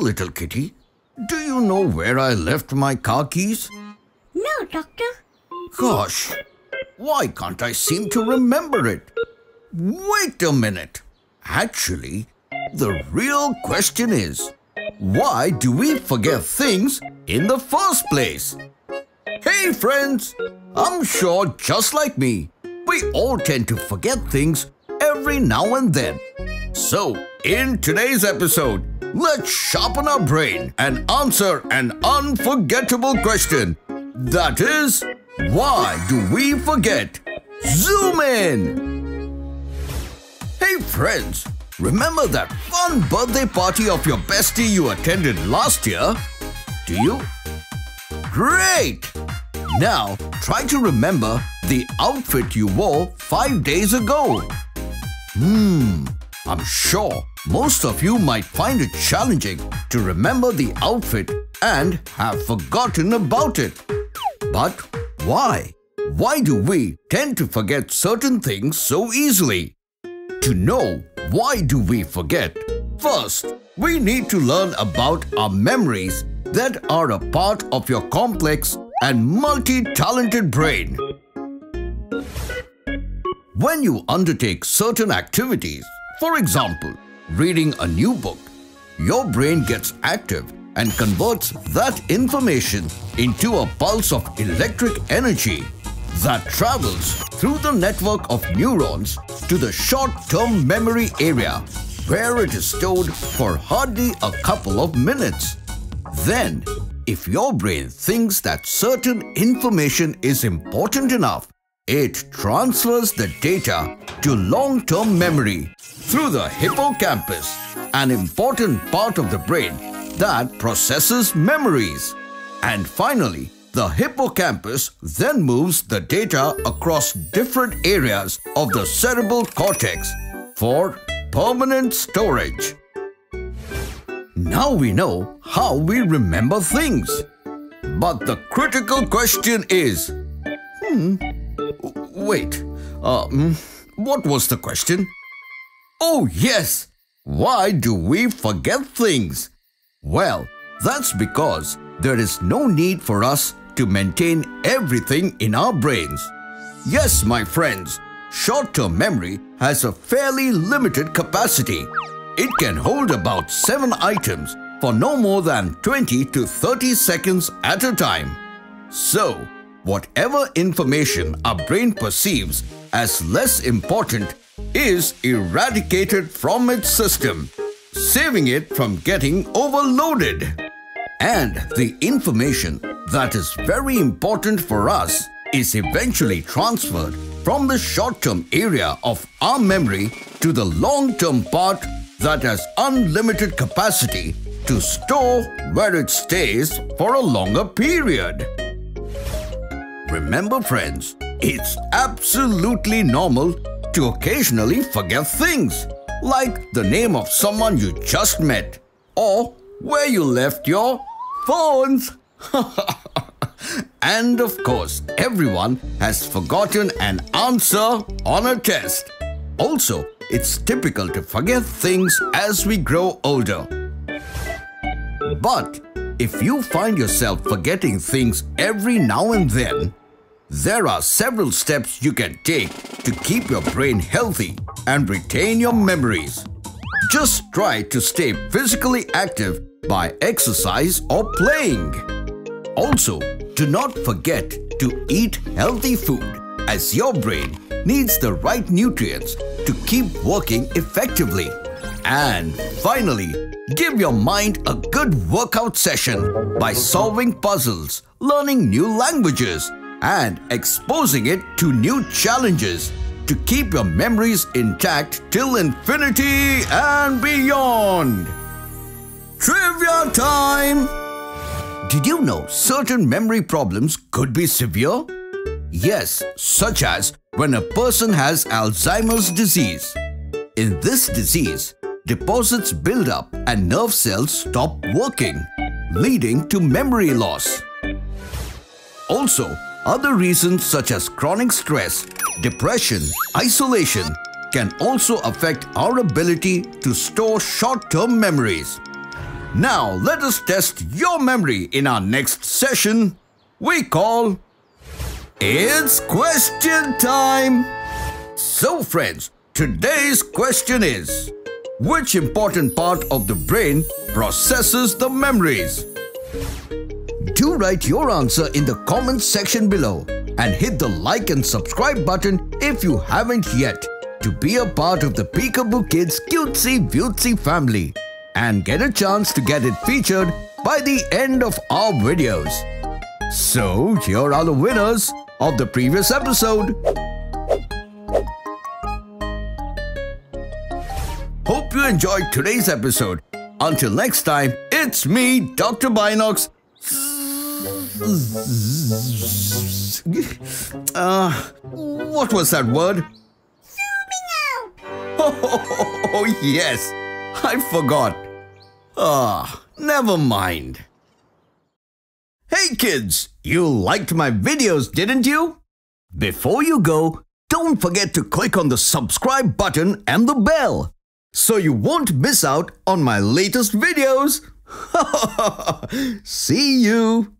little kitty. Do you know where I left my car keys? No, Doctor. Gosh, why can't I seem to remember it? Wait a minute. Actually, the real question is, why do we forget things in the first place? Hey friends, I'm sure just like me, we all tend to forget things every now and then. So, in today's episode, let's sharpen our brain and answer an unforgettable question. That is, why do we forget? Zoom in! Hey friends, remember that fun birthday party of your bestie you attended last year? Do you? Great! Now, try to remember the outfit you wore five days ago. Hmm, I'm sure most of you might find it challenging to remember the outfit and have forgotten about it. But why? Why do we tend to forget certain things so easily? To know why do we forget, first, we need to learn about our memories that are a part of your complex and multi-talented brain. When you undertake certain activities, for example, reading a new book, your brain gets active and converts that information into a pulse of electric energy that travels through the network of neurons to the short-term memory area where it is stored for hardly a couple of minutes. Then, if your brain thinks that certain information is important enough, it transfers the data to long-term memory through the hippocampus, an important part of the brain that processes memories. And finally, the hippocampus then moves the data across different areas of the cerebral cortex for permanent storage. Now we know how we remember things. But the critical question is, hmm, wait, um, what was the question? Oh yes, why do we forget things? Well, that's because there is no need for us to maintain everything in our brains. Yes, my friends, short-term memory has a fairly limited capacity it can hold about 7 items for no more than 20 to 30 seconds at a time. So, whatever information our brain perceives as less important is eradicated from its system, saving it from getting overloaded. And the information that is very important for us is eventually transferred from the short-term area of our memory to the long-term part that has unlimited capacity to store where it stays for a longer period. Remember friends, it's absolutely normal to occasionally forget things, like the name of someone you just met or where you left your phones. and of course, everyone has forgotten an answer on a test. Also, it's typical to forget things as we grow older. But if you find yourself forgetting things every now and then, there are several steps you can take to keep your brain healthy and retain your memories. Just try to stay physically active by exercise or playing. Also, do not forget to eat healthy food as your brain needs the right nutrients to keep working effectively. And finally, give your mind a good workout session by solving puzzles, learning new languages, and exposing it to new challenges to keep your memories intact till infinity and beyond. Trivia time! Did you know certain memory problems could be severe? Yes, such as when a person has Alzheimer's disease. In this disease, deposits build up and nerve cells stop working, leading to memory loss. Also, other reasons such as chronic stress, depression, isolation can also affect our ability to store short-term memories. Now let us test your memory in our next session we call It's Question Time. So friends, today's question is Which important part of the brain processes the memories? Do write your answer in the comments section below and hit the like and subscribe button if you haven't yet to be a part of the Peekaboo Kidz cutesy Butesy family and get a chance to get it featured by the end of our videos. So, here are the winners of the previous episode. Hope you enjoyed today's episode. Until next time, it's me, Dr. Binocs. Uh, what was that word? Zooming out! Oh, yes, I forgot. Ah, never mind. Hey kids, you liked my videos, didn't you? Before you go, don't forget to click on the subscribe button and the bell so you won't miss out on my latest videos. See you!